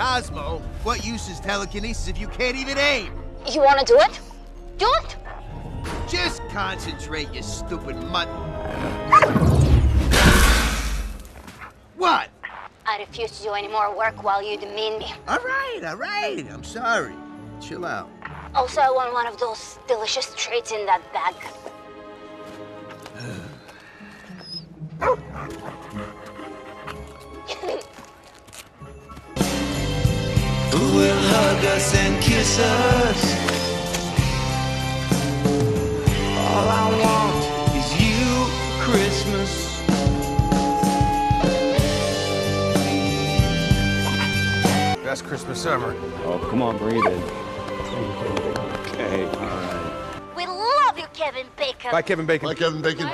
Cosmo, what use is telekinesis if you can't even aim? You wanna do it? Do it! Just concentrate, you stupid mutt. What? I refuse to do any more work while you demean me. All right, all right. I'm sorry. Chill out. Also, I want one of those delicious treats in that bag. Who will hug us and kiss us? All I want is you Christmas. Best Christmas ever. Oh, come on, breathe in. Okay. All right. We love you, Kevin Bacon. Bye, Kevin Bacon. Like Kevin Bacon.